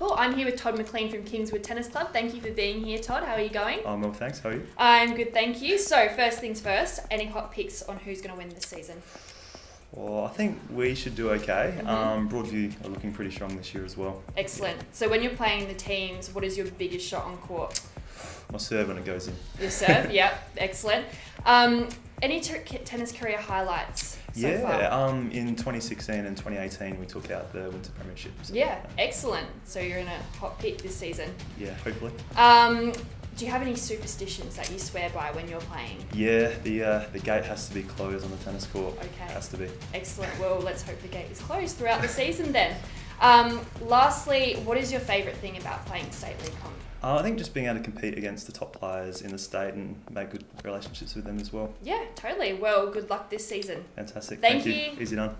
I'm here with Todd McLean from Kingswood Tennis Club. Thank you for being here, Todd. How are you going? I'm well, thanks. How are you? I'm good, thank you. So, first things first, any hot picks on who's going to win this season? Well, I think we should do okay. Mhm. Um, Broadview are looking pretty strong this year as well. Excellent. So, when you're playing the teams, what is your biggest shot on court? My serve when it goes in. Your serve? yep, excellent. Um, any tennis career highlights so yeah, um, in 2016 and 2018 we took out the Winter Premiership. so, Yeah, excellent. So, you're in a hot pick this season. Yeah, hopefully. Um, do you have any superstitions that you swear by when you're playing? Yeah, the uh, the gate has to be closed on the tennis court. Okay. Has to be. Excellent. Well, let's hope the gate is closed throughout the season then. Um, lastly, what is your favourite thing about playing state league comp? Uh, I think just being able to compete against the top players in the state and make good relationships with them as well. Yeah, totally. Well, good luck this season. Fantastic. Thank you. Easy done.